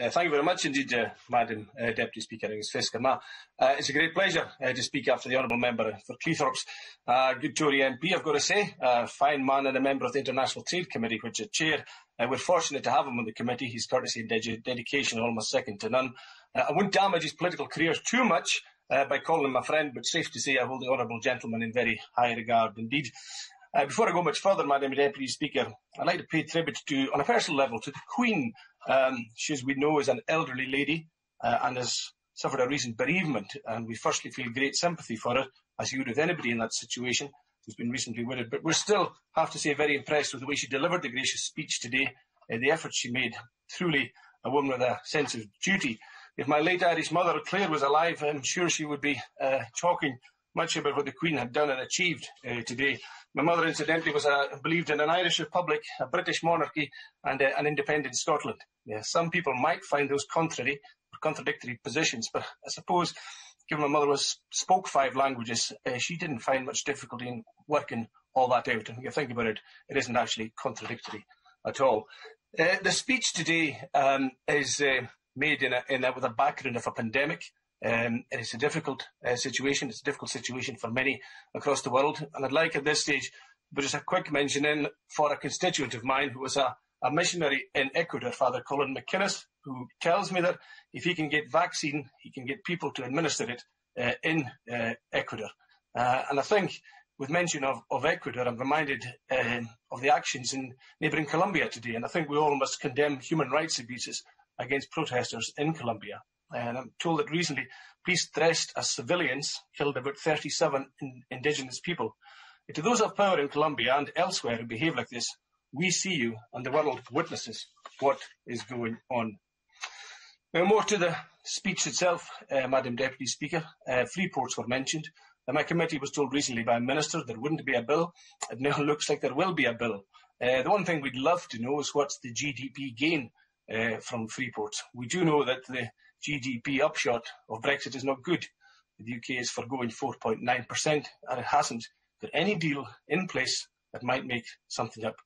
Uh, thank you very much indeed, uh, Madam uh, Deputy Speaker Fisker. Uh, it's a great pleasure uh, to speak after the Honourable Member for Cleethorpes. Uh, good Tory MP, I've got to say. A fine man and a member of the International Trade Committee, which I chair. Uh, we're fortunate to have him on the committee. His courtesy and de dedication are almost second to none. Uh, I won't damage his political career too much uh, by calling him a friend, but safe to say I hold the Honourable Gentleman in very high regard indeed. Uh, before I go much further, Madam Deputy Speaker, I'd like to pay tribute to, on a personal level, to the Queen. Um, she, as we know, is an elderly lady uh, and has suffered a recent bereavement, and we firstly feel great sympathy for her, as you would with anybody in that situation who's been recently widowed. But we're still, have to say, very impressed with the way she delivered the gracious speech today, and the effort she made. Truly a woman with a sense of duty. If my late Irish mother, Claire, was alive, I'm sure she would be uh, talking much about what the Queen had done and achieved uh, today. My mother, incidentally, was a, believed in an Irish Republic, a British monarchy, and uh, an independent Scotland. Yeah, some people might find those contrary or contradictory positions, but I suppose, given my mother was spoke five languages, uh, she didn't find much difficulty in working all that out. And if you think about it, it isn't actually contradictory at all. Uh, the speech today um, is uh, made in a, in a, with a background of a pandemic. Um, and it's a difficult uh, situation. It's a difficult situation for many across the world. And I'd like at this stage, but just a quick mention in for a constituent of mine who was a, a missionary in Ecuador, Father Colin McInnes, who tells me that if he can get vaccine, he can get people to administer it uh, in uh, Ecuador. Uh, and I think with mention of, of Ecuador, I'm reminded um, of the actions in neighbouring Colombia today. And I think we all must condemn human rights abuses against protesters in Colombia. And I'm told that recently police dressed as civilians killed about 37 in indigenous people. To those of power in Colombia and elsewhere who behave like this, we see you and the world witnesses what is going on. Now more to the speech itself, uh, Madam Deputy Speaker. Uh, free ports were mentioned. Uh, my committee was told recently by a minister there wouldn't be a bill. It now looks like there will be a bill. Uh, the one thing we'd love to know is what's the GDP gain from free ports. We do know that the GDP upshot of Brexit is not good. The UK is forgoing 4.9% and it hasn't got any deal in place that might make something up.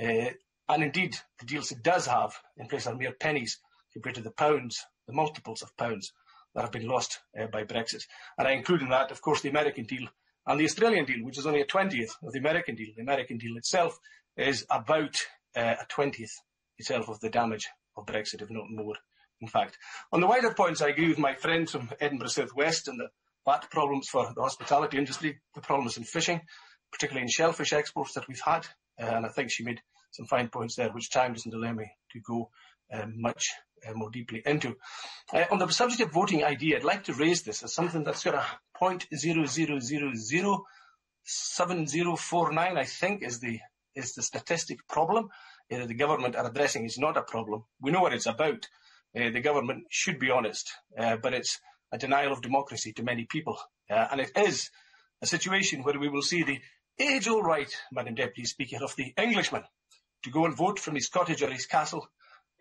Uh, and indeed, the deals it does have in place are mere pennies compared to the pounds, the multiples of pounds that have been lost uh, by Brexit. And I include in that, of course, the American deal and the Australian deal, which is only a 20th of the American deal. The American deal itself is about uh, a 20th itself of the damage of Brexit, if not more in fact. On the wider points, I agree with my friends from Edinburgh South West and the VAT problems for the hospitality industry, the problems in fishing, particularly in shellfish exports that we've had. Uh, and I think she made some fine points there, which time doesn't allow me to go um, much uh, more deeply into. Uh, on the subject of voting ID, I'd like to raise this as something that's got a point zero zero zero zero seven zero four nine. I think is the is the statistic problem uh, the government are addressing. Is not a problem. We know what it's about. Uh, the government should be honest, uh, but it's a denial of democracy to many people. Uh, and it is a situation where we will see the age-old right, Madam Deputy Speaker, of the Englishman to go and vote from his cottage or his castle,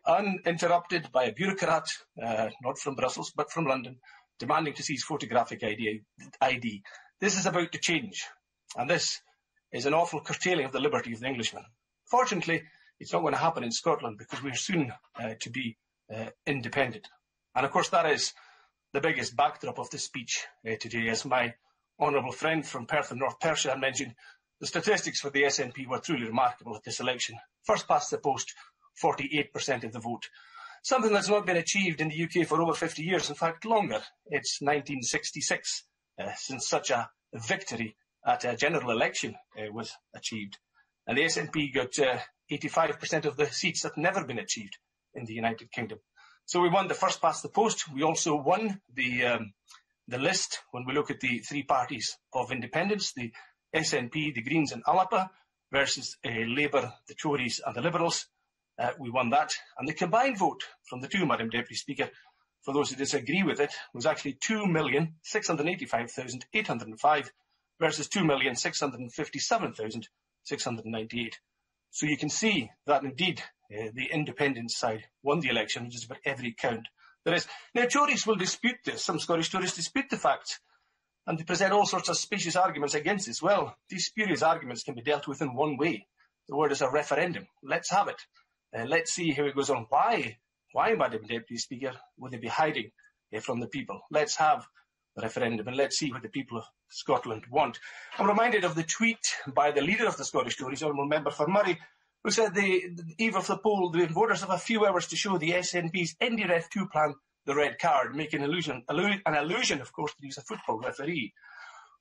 uninterrupted by a bureaucrat, uh, not from Brussels, but from London, demanding to see his photographic ID, ID. This is about to change, and this is an awful curtailing of the liberty of the Englishman. Fortunately, it's not going to happen in Scotland because we're soon uh, to be uh, independent. And of course, that is the biggest backdrop of this speech uh, today. As my honourable friend from Perth and North Perthshire mentioned, the statistics for the SNP were truly remarkable at this election. First past the post, 48% of the vote. Something that's not been achieved in the UK for over 50 years, in fact longer. It's 1966 uh, since such a victory at a general election uh, was achieved. And the SNP got 85% uh, of the seats that never been achieved in the United Kingdom. So we won the first past the post. We also won the um, the list when we look at the three parties of independence, the SNP, the Greens and Alba versus uh, Labour, the Tories and the Liberals. Uh, we won that. And the combined vote from the two, Madam Deputy Speaker, for those who disagree with it, was actually 2,685,805 versus 2,657,698. So you can see that indeed uh, the independent side won the election, just about every count there is. Now, Tories will dispute this. Some Scottish Tories dispute the fact, and they present all sorts of specious arguments against this. Well, these spurious arguments can be dealt with in one way. The word is a referendum. Let's have it. Uh, let's see how it goes on. Why why, Madam Deputy Speaker, would they be hiding uh, from the people? Let's have the referendum and let's see what the people Scotland want. I'm reminded of the tweet by the leader of the Scottish Tories, Honourable Member for Moray, who said the, the eve of the poll, the voters have a few hours to show the SNP's IndyRef 2 plan the red card, making an allusion, an allusion, of course, that he's a football referee.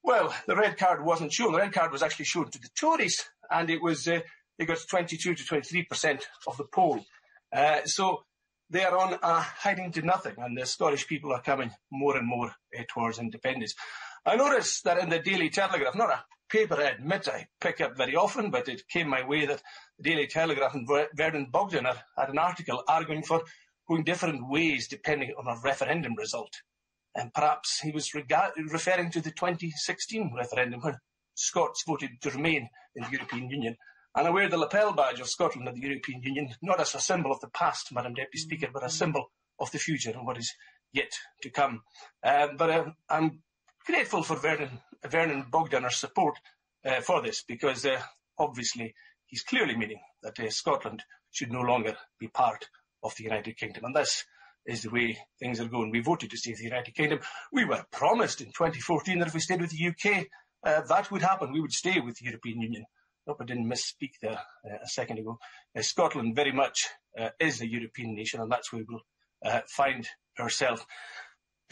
Well, the red card wasn't shown. The red card was actually shown to the Tories, and it was uh, they got 22 to 23 percent of the poll. Uh, so they are on a hiding to nothing, and the Scottish people are coming more and more uh, towards independence. I noticed that in the Daily Telegraph, not a paper I admit I pick up very often, but it came my way that the Daily Telegraph and Vernon Bogdanor had an article arguing for going different ways depending on a referendum result. And perhaps he was referring to the 2016 referendum when Scots voted to remain in the European Union. And I wear the lapel badge of Scotland and the European Union, not as a symbol of the past, Madam Deputy Speaker, but a symbol of the future and what is yet to come. Uh, but uh, I'm grateful for Vernon, Vernon Bogdanor's support uh, for this, because uh, obviously he's clearly meaning that uh, Scotland should no longer be part of the United Kingdom. And this is the way things are going. We voted to stay with the United Kingdom. We were promised in 2014 that if we stayed with the UK, uh, that would happen. We would stay with the European Union. I Hope I didn't misspeak there uh, a second ago. Uh, Scotland very much uh, is a European nation, and that's where we'll uh, find ourselves.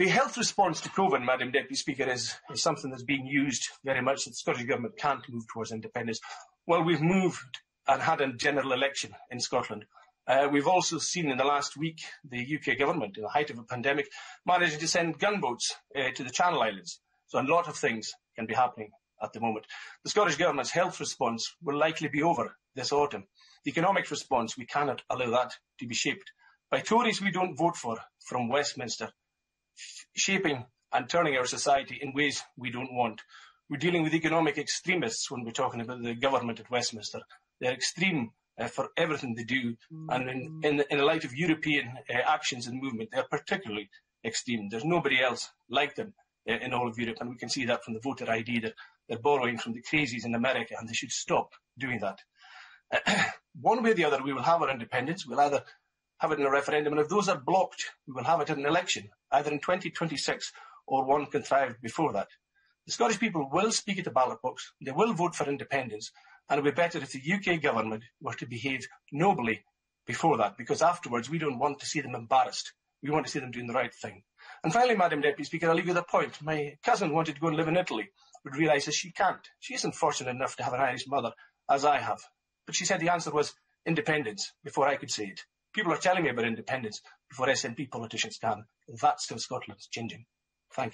The health response to COVID, Madam Deputy Speaker, is, is something that's being used very much that the Scottish Government can't move towards independence. Well, we've moved and had a general election in Scotland. Uh, we've also seen in the last week the UK government, in the height of a pandemic, managing to send gunboats uh, to the Channel Islands. So a lot of things can be happening at the moment. The Scottish Government's health response will likely be over this autumn. The economic response, we cannot allow that to be shaped by Tories we don't vote for from Westminster, shaping and turning our society in ways we don't want. We're dealing with economic extremists when we're talking about the government at Westminster. They're extreme uh, for everything they do. And in, in, in the light of European uh, actions and movement, they're particularly extreme. There's nobody else like them uh, in all of Europe. And we can see that from the voter ID that they're borrowing from the crazies in America, and they should stop doing that. One way or the other, we will have our independence. We'll either have it in a referendum, and if those are blocked, we will have it in an election, either in 2026 or one contrived before that. The Scottish people will speak at the ballot box. They will vote for independence, and it would be better if the UK government were to behave nobly before that, because afterwards we don't want to see them embarrassed. We want to see them doing the right thing. And finally, Madam Deputy Speaker, I'll leave you the point. My cousin wanted to go and live in Italy, but realises she can't. She isn't fortunate enough to have an Irish mother, as I have. But she said the answer was independence, before I could say it. People are telling me about independence before SNP politicians can. That's how Scotland is changing. Thank you.